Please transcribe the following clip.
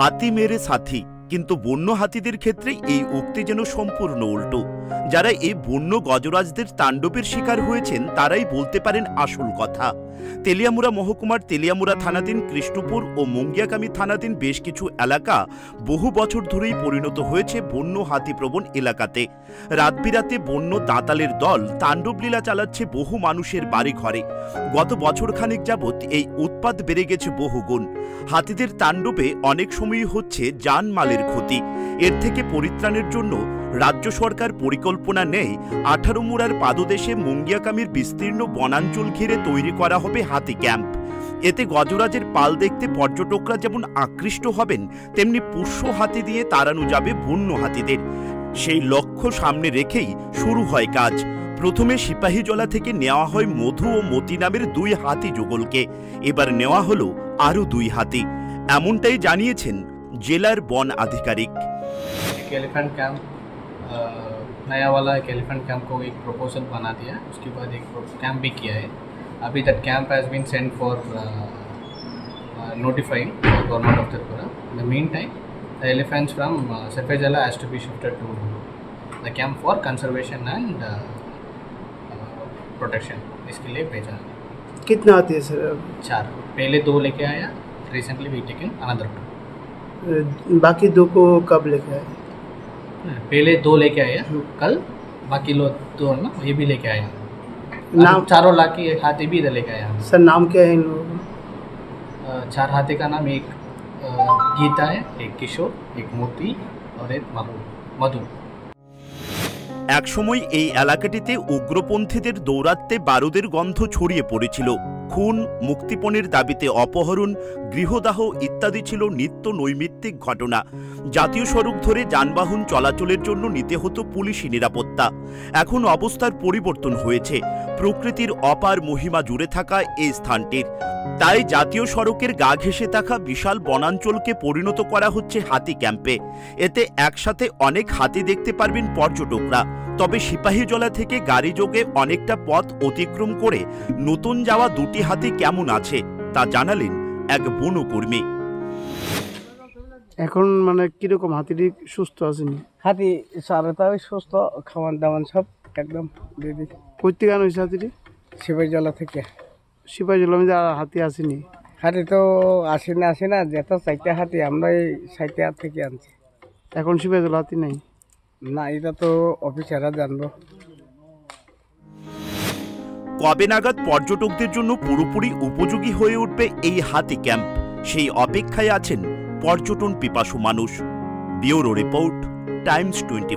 হাতি মেরে সাথী, কিন্তু বন্য হাতিদের ক্ষেত্রে এই উক্তি যেন সম্পূর্ণ উল্টো। যারা এই বন্য গজরাজদের তাণ্ডবের শিকার হয়েছেন, তারাই বলতে পারেন আসল কথা। তেলিয়ামুড়া মহকুমার তেলিয়ামুড়া থানাধীন কৃষ্ণপুর ও মুঙ্গিয়াকামী থানাধীন বেশ কিছু এলাকা বহু বছর ধরেই পরিণত হয়েছে বন্য হাতিপ্রবণ এলাকাতে। রাতবিরাতে বন্য দাঁতালের দল তাণ্ডবলীলা চালাচ্ছে বহু মানুষের বাড়ি ঘরে গত বছরখানেক যাবৎ এই উৎপাত বেড়ে গেছে বহুগুণ হাতিদের তাণ্ডবে অনেক সময়ই হচ্ছে জানমালের ক্ষতি। এর থেকে পরিত্রাণের জন্য রাজ্য সরকার পরিকল্পনা নেই আঠারো মুড়ার পাদদেশে মুঙ্গিয়াকামির বিস্তীর্ণ বনাঞ্চল ঘিরে তৈরি করা হবে হাতি ক্যাম্প। এতে গজরাজের পাল দেখতে পর্যটকরা যেমন আকৃষ্ট হবেন, তেমনি পুষ্য হাতি দিয়ে তাড়ানো যাবে বন্য হাতিদের। সেই লক্ষ্য সামনে রেখেই শুরু হয় কাজ। প্রথমে সিপাহীজলা থেকে নেওয়া হয় মধু ও মতি নামের দুই হাতি যুগলকে। এবার নেওয়া হলো আরও দুই হাতি। এমনটাই জানিয়েছেন জেলার বন আধিকারিক। ক্যাম্প नया वाला एक एलिफेंट कैंप को एक प्रपोजल बना दिया। उसके बाद एक कैंप भी किया है। अभी that camp has been send for notifying government of Tripura in the meantime the elephants from uh, Sefajala has to be shifted to the camp for conservation and uh, uh, इसके लिए भेजा। कितना आती है सर? चार। पहले दो लेके आया recently we taken another two बाकी दो को कब लेके आए? पहले दो लेके आया कल बाकी लोग दो ना ये भी लेके आया नाम नाम चारों ला के एक हाथी भी इधर लेके आया सर नाम क्या है इन लोगों का? अ, चार हाथी का नाम एक अ, गीता है एक किशोर एक मोती और एक मधु मधु একসময় এই এলাকাটিতে উগ্রপন্থীদের দৌরাত্মে বারুদের গন্ধ ছড়িয়ে পড়েছিল খুন, মুক্তিপণের দাবিতে অপহরণ, গৃহদাহ ইত্যাদি ছিল নিত্য নৈমিত্তিক ঘটনা। জাতীয় সড়ক ধরে যানবাহন চলাচলের জন্য নিতে হতো পুলিশি নিরাপত্তা। এখন অবস্থার পরিবর্তন হয়েছে। প্রকৃতির অপার মহিমা জুড়ে থাকা এই স্থানটির। তাই জাতীয় সড়কের গা ঘেঁষে থাকা বিশাল বনাঞ্চলকে পরিণত করা হচ্ছে হাতি ক্যাম্পে। এতে একসাথে অনেক হাতি দেখতে পারবেন পর্যটকরা। তবে সিপাহীজলা থেকে গাড়ি যোগে অনেকটা পথ অতিক্রম করে নতুন যাওয়া দুটি হাতি কেমন আছে তা জানালেন এক বনকর্মী। এখন মানে কীরকম হাতিটি সুস্থ আসেনি হাতি সারাটাই সুস্থ খাওয়ান দাওয়ান সব একদম দিদি কই থেকে আনা হয়েছে হাতিটি? শিবের জলা থেকে। সিপাহী জলামে আর হাতি আসেনি? হাতি তো আসে না আসে না যেত চারটে হাতি আমরা এই সাইটে থেকে আনছি। এখন সিপাহী জলা হাতি নেই? না, এটা তো অফিসাররা জানব কবে নাগাদ পর্যটকদের জন্য পুরোপুরি উপযোগী হয়ে উঠবে এই হাতি ক্যাম্প? সেই অপেক্ষায় আছেন পর্যটন পিপাসু মানুষ। Bureau report, Times twenty